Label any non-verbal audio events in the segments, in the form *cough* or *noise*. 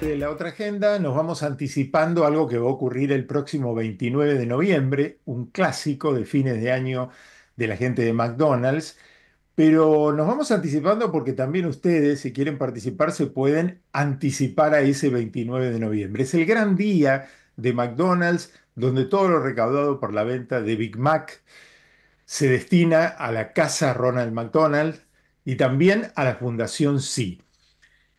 de la otra agenda, nos vamos anticipando algo que va a ocurrir el próximo 29 de noviembre, un clásico de fines de año de la gente de McDonald's, pero nos vamos anticipando porque también ustedes, si quieren participar, se pueden anticipar a ese 29 de noviembre. Es el gran día de McDonald's donde todo lo recaudado por la venta de Big Mac se destina a la Casa Ronald McDonald y también a la Fundación Sí.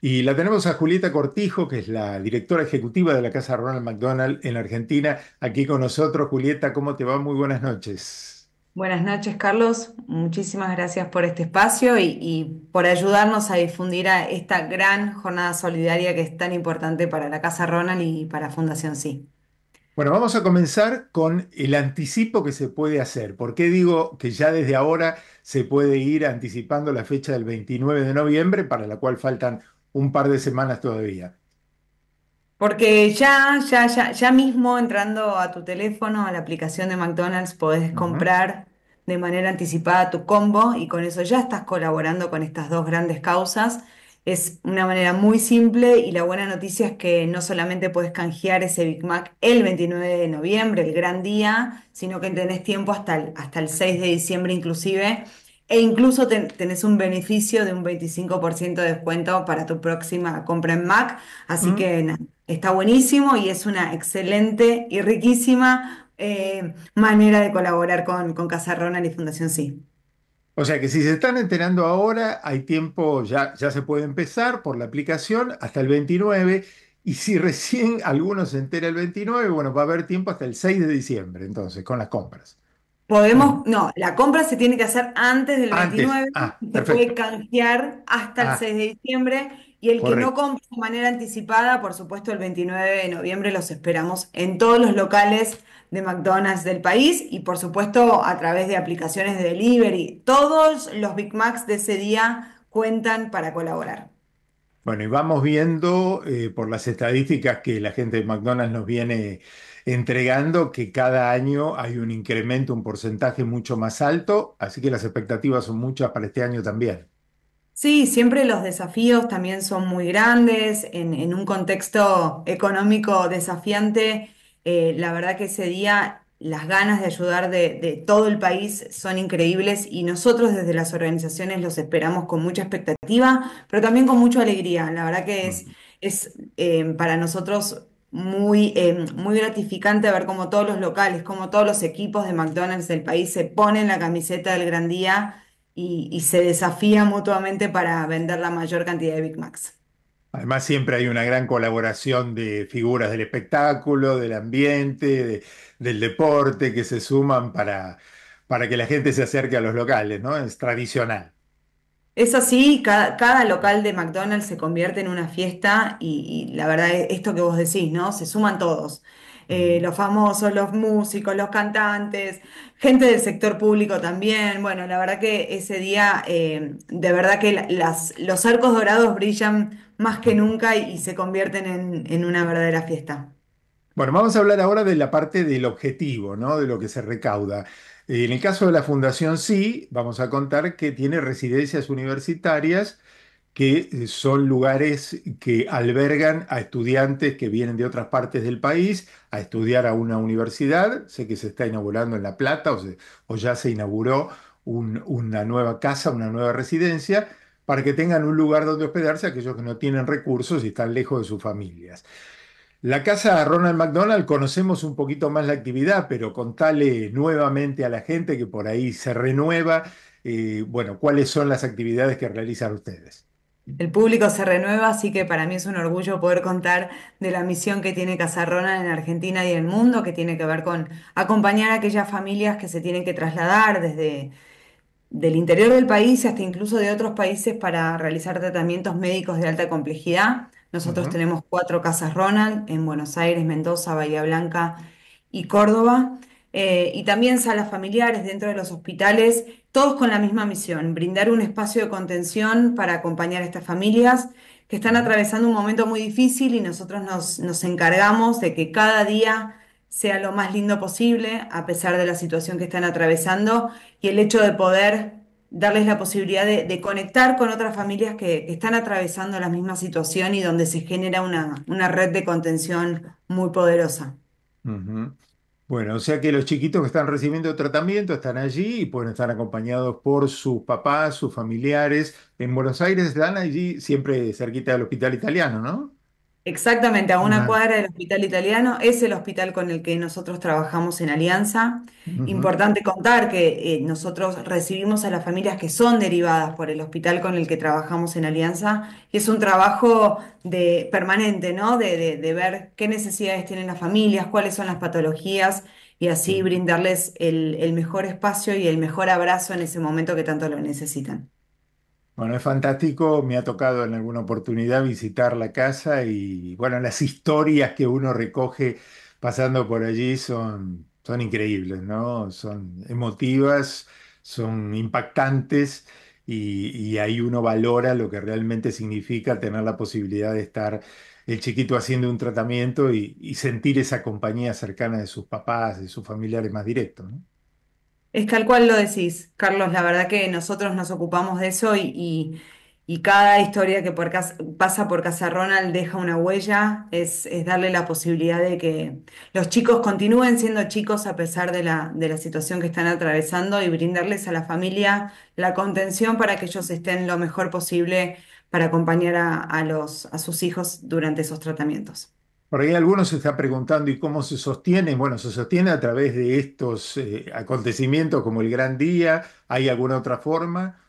Y la tenemos a Julieta Cortijo, que es la directora ejecutiva de la Casa Ronald McDonald en Argentina, aquí con nosotros. Julieta, ¿cómo te va? Muy buenas noches. Buenas noches, Carlos. Muchísimas gracias por este espacio y, y por ayudarnos a difundir a esta gran jornada solidaria que es tan importante para la Casa Ronald y para Fundación Sí. Bueno, vamos a comenzar con el anticipo que se puede hacer. ¿Por qué digo que ya desde ahora se puede ir anticipando la fecha del 29 de noviembre, para la cual faltan un par de semanas todavía? Porque ya, ya, ya, ya mismo entrando a tu teléfono, a la aplicación de McDonald's, podés comprar de manera anticipada tu combo y con eso ya estás colaborando con estas dos grandes causas. Es una manera muy simple y la buena noticia es que no solamente puedes canjear ese Big Mac el 29 de noviembre, el gran día, sino que tenés tiempo hasta el, hasta el 6 de diciembre inclusive. E incluso ten- tenés un beneficio de un 25% de descuento para tu próxima compra en Mac. Así Mm. que está buenísimo y es una excelente y riquísima eh, manera de colaborar con, con Casa Ronald y Fundación Sí. O sea que si se están enterando ahora, hay tiempo, ya, ya se puede empezar por la aplicación hasta el 29. Y si *laughs* recién alguno se entera el 29, bueno, va a haber tiempo hasta el 6 de diciembre, entonces, con las compras. Podemos, no, la compra se tiene que hacer antes del Antes. 29 Ah, se puede canjear hasta el Ah, 6 de diciembre. Y el que no compre de manera anticipada, por supuesto, el 29 de noviembre los esperamos en todos los locales de McDonald's del país y, por supuesto, a través de aplicaciones de delivery. Todos los Big Macs de ese día cuentan para colaborar. Bueno, y vamos viendo eh, por las estadísticas que la gente de McDonald's nos viene entregando que cada año hay un incremento, un porcentaje mucho más alto, así que las expectativas son muchas para este año también. Sí, siempre los desafíos también son muy grandes. En, un contexto económico desafiante, eh, la verdad que ese día las ganas de ayudar de, de todo el país son increíbles y nosotros desde las organizaciones los esperamos con mucha expectativa, pero también con mucha alegría. La verdad que es, es eh, para nosotros muy, eh, muy gratificante ver cómo todos los locales, cómo todos los equipos de McDonald's del país se ponen la camiseta del Gran Día y, y se desafían mutuamente para vender la mayor cantidad de Big Macs. Además, siempre hay una gran colaboración de figuras del espectáculo, del ambiente, de- del deporte que se suman para, para que la gente se acerque a los locales, ¿no? Es tradicional. Es así, cada, local de McDonald's se convierte en una fiesta y, y la verdad es esto que vos decís, ¿no? Se suman todos. Eh, Mm. los famosos, los músicos, los cantantes, gente del sector público también. Bueno, la verdad que ese día, eh, de verdad que la- las, los arcos dorados brillan más que nunca y, y se convierten en, en una verdadera fiesta. Bueno, vamos a hablar ahora de la parte del objetivo, ¿no? De lo que se recauda. En el caso de la Fundación Sí, vamos a contar que tiene residencias universitarias que eh, son lugares que albergan a estudiantes que vienen de otras partes del país a estudiar a una universidad. Sé que se está inaugurando en La Plata o, o ya se inauguró un- una nueva casa, una nueva residencia, para que tengan un lugar donde hospedarse aquellos que no tienen recursos y están lejos de sus familias. La casa Ronald McDonald conocemos un poquito más la actividad, pero contale nuevamente a la gente que por ahí se renueva, eh, bueno, cuáles son las actividades que realizan ustedes. El público se renueva, así que para mí es un orgullo poder contar de la misión que tiene Casarrona en Argentina y en el mundo, que tiene que ver con acompañar a aquellas familias que se tienen que trasladar desde del interior del país hasta incluso de otros países para realizar tratamientos médicos de alta complejidad. Nosotros tenemos cuatro casas Ronald en Buenos Aires, Mendoza, Bahía Blanca y Córdoba. Eh, y también salas familiares dentro de los hospitales, todos con la misma misión, brindar un espacio de contención para acompañar a estas familias que están atravesando un momento muy difícil y nosotros nos, encargamos de que cada día sea lo más lindo posible, a pesar de la situación que están atravesando, y el hecho de poder darles la posibilidad de, conectar con otras familias que, están atravesando la misma situación y donde se genera una, red de contención muy poderosa. Bueno, o sea que los chiquitos que están recibiendo tratamiento están allí y pueden estar acompañados por sus papás, sus familiares. En Buenos Aires están allí siempre cerquita del hospital italiano, ¿no? Exactamente, a una cuadra del Hospital Italiano, es el hospital con el que nosotros trabajamos en Alianza. Importante contar que eh, nosotros recibimos a las familias que son derivadas por el hospital con el que trabajamos en Alianza y es un trabajo de, permanente, ¿no? De, de- de ver qué necesidades tienen las familias, cuáles son las patologías y así brindarles el, el mejor espacio y el mejor abrazo en ese momento que tanto lo necesitan. Bueno, es fantástico. Me ha tocado en alguna oportunidad visitar la casa y bueno, las historias que uno recoge pasando por allí son, son increíbles, ¿no? Son emotivas, son impactantes y, y ahí uno valora lo que realmente significa tener la posibilidad de estar el chiquito haciendo un tratamiento y, y sentir esa compañía cercana de sus papás, de sus familiares más directos, ¿no? Es tal cual lo decís, Carlos. La verdad que nosotros nos ocupamos de eso y, y- cada historia que por pasa por Casa Ronald deja una huella. Es, es darle la posibilidad de que los chicos continúen siendo chicos a pesar de la, de la situación que están atravesando y brindarles a la familia la contención para que ellos estén lo mejor posible para acompañar a, a los, a sus hijos durante esos tratamientos. Por ahí algunos se está preguntando, ¿y cómo se sostiene? Bueno, se sostiene a través de estos eh, acontecimientos como el Gran Día. ¿Hay alguna otra forma?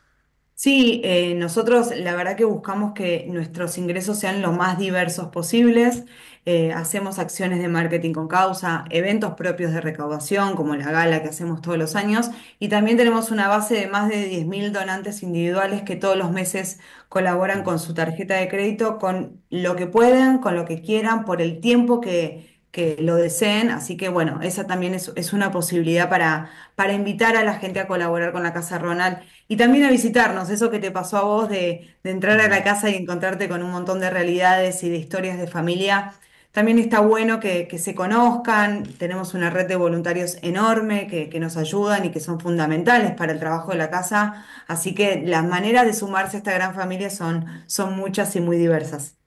Sí, eh, nosotros la verdad que buscamos que nuestros ingresos sean lo más diversos posibles. Eh, hacemos acciones de marketing con causa, eventos propios de recaudación, como la gala que hacemos todos los años, y también tenemos una base de más de 10.000 donantes individuales que todos los meses colaboran con su tarjeta de crédito, con lo que puedan, con lo que quieran, por el tiempo que, que lo deseen. Así que bueno, esa también es, es una posibilidad para, para invitar a la gente a colaborar con la Casa Ronald. Y también a visitarnos, eso que te pasó a vos de, de entrar a la casa y encontrarte con un montón de realidades y de historias de familia. También está bueno que, que se conozcan, tenemos una red de voluntarios enorme que, que nos ayudan y que son fundamentales para el trabajo de la casa, así que las maneras de sumarse a esta gran familia son, son muchas y muy diversas.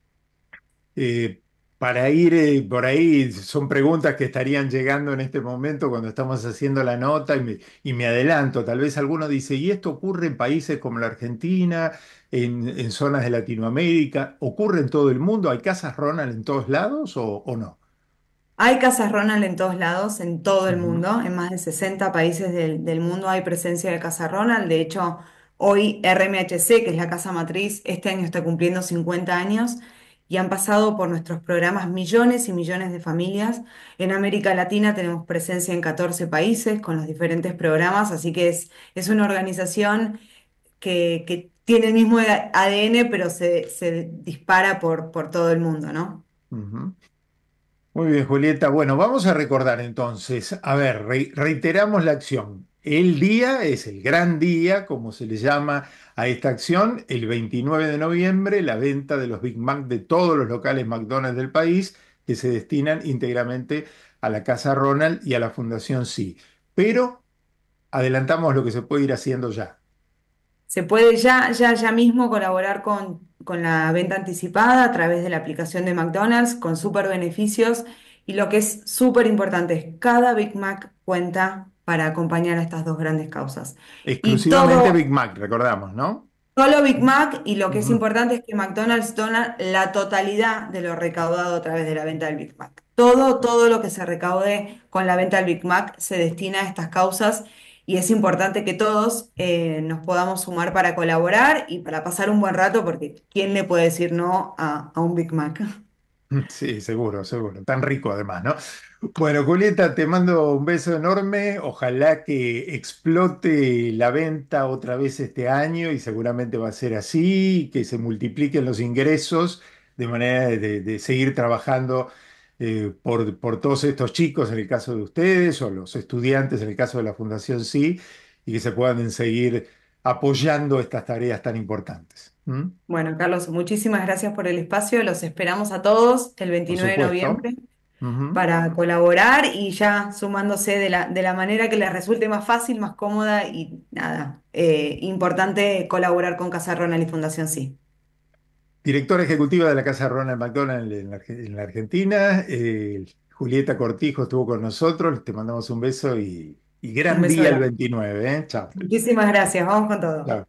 Eh, para ir eh, por ahí, son preguntas que estarían llegando en este momento cuando estamos haciendo la nota y me, y me adelanto. Tal vez alguno dice, ¿y esto ocurre en países como la Argentina, en, en zonas de Latinoamérica? ¿Ocurre en todo el mundo? ¿Hay casas Ronald en todos lados o, o no? Hay casas Ronald en todos lados, en todo el mundo. En más de 60 países del, del mundo hay presencia de casa Ronald. De hecho, hoy RMHC, que es la casa matriz, este año está cumpliendo 50 años y han pasado por nuestros programas millones y millones de familias. En América Latina tenemos presencia en 14 países con los diferentes programas, así que es, es una organización que, que tiene el mismo ADN, pero se, se dispara por, por todo el mundo, ¿no? ujú. Muy bien, Julieta. Bueno, vamos a recordar entonces, a ver, re- reiteramos la acción. El día es el gran día, como se le llama a esta acción, el 29 de noviembre, la venta de los Big Mac de todos los locales McDonald's del país que se destinan íntegramente a la Casa Ronald y a la Fundación Sí. Pero adelantamos lo que se puede ir haciendo ya. Se puede ya, ya, ya mismo colaborar con, con la venta anticipada a través de la aplicación de McDonald's con súper beneficios. Y lo que es súper importante es cada Big Mac cuenta para acompañar a estas dos grandes causas. Exclusivamente Big Mac, recordamos, ¿no? solo Big Mac, y lo que es importante es que McDonald's dona la totalidad de lo recaudado a través de la venta del Big Mac. Todo, todo lo que se recaude con la venta del Big Mac se destina a estas causas y es importante que todos eh, nos podamos sumar para colaborar y para pasar un buen rato, porque ¿quién le puede decir no a, a un Big Mac? *laughs* *laughs* Sí, seguro, seguro. Tan rico además, ¿no? Bueno, Julieta, te mando un beso enorme. Ojalá que explote la venta otra vez este año y seguramente va a ser así, que se multipliquen los ingresos de manera de, seguir trabajando eh, por, por todos estos chicos en el caso de ustedes o los estudiantes en el caso de la Fundación Sí y que se puedan seguir apoyando estas tareas tan importantes. ¿Mm? Bueno, Carlos, muchísimas gracias por el espacio. Los esperamos a todos el Por 29 de noviembre. Para colaborar y ya sumándose de la, de la manera que les resulte más fácil, más cómoda y nada, eh, importante colaborar con Casa Ronald y Fundación Sí. Directora ejecutiva de la Casa Ronald McDonald en la, Arge- en la Argentina. eh, Julieta Cortijo estuvo con nosotros. Te mandamos un beso y, y Un gran beso día el grande. 29, ¿eh? Chao. Muchísimas gracias, vamos con todo. Chao.